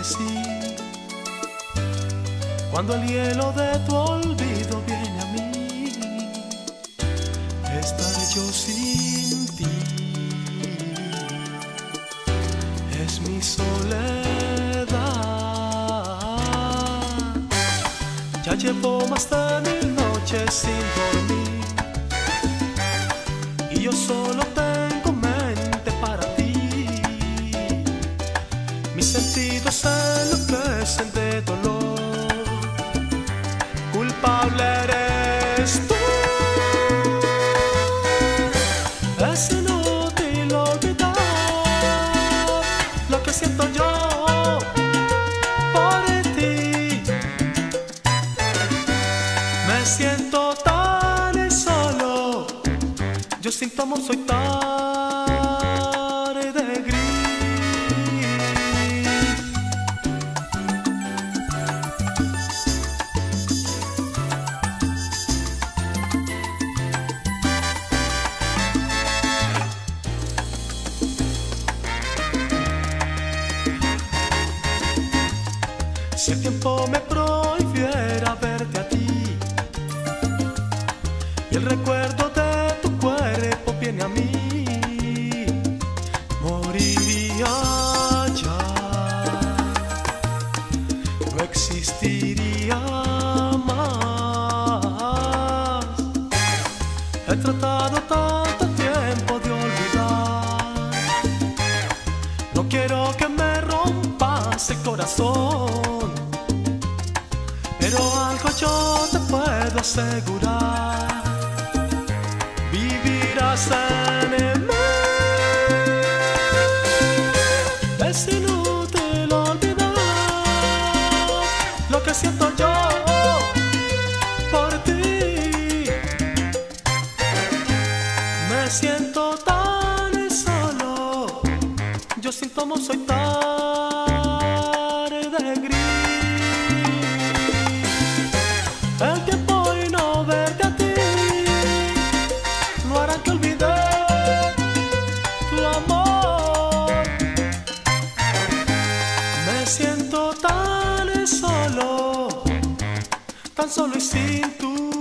así. Cuando el hielo de tu olvido viene a mí, estaré yo sin ti. Es mi soledad. Ya llevo más de mil noches sin dormir. Y yo solo Mis sentidos se enloquecen de dolor. Culpable eres tú. Es inútil olvidar lo que siento yo por ti. Me siento tan solo. Yo sin tu amor soy tarde Si el tiempo me prohibiera verte a ti. Y el recuerdo de tu cuerpo viene a mí, moriría ya, no existiría más. He tratado tanto tiempo de olvidar, no quiero que me rompas el corazón, pero algo yo te puedo asegurar vivirás en mí. Es inútil olvidar lo que siento yo por ti. Me siento tan solo, yo sin amor soy tarde tan solo y sin tu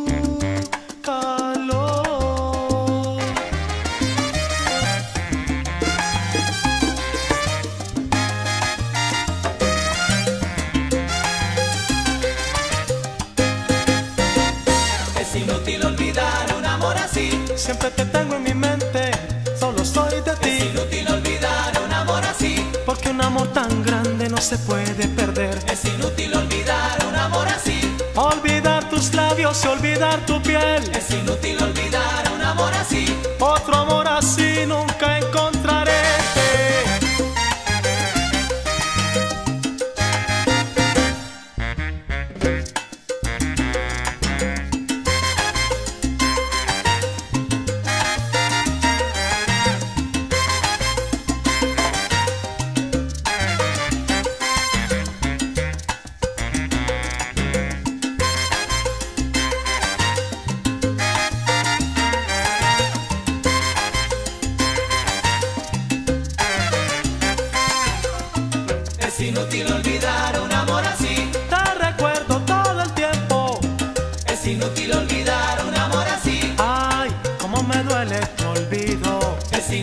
calor. Es inútil olvidar un amor así. Siempre te tengo en mi mente, solo soy de Es ti. inútil olvidar un amor así. Porque un amor tan grande no se puede perder. Es inútil Olvidar tus labios y olvidar tu piel. Es inútil olvidar un amor así. Otro amor así nunca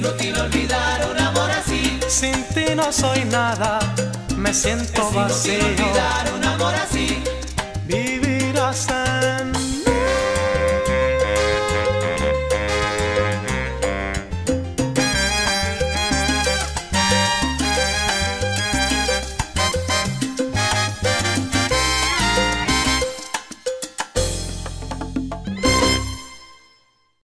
inútil olvidar un amor así. Sin ti no soy nada. Me siento Es vacío. inútil olvidar un amor así. Vivir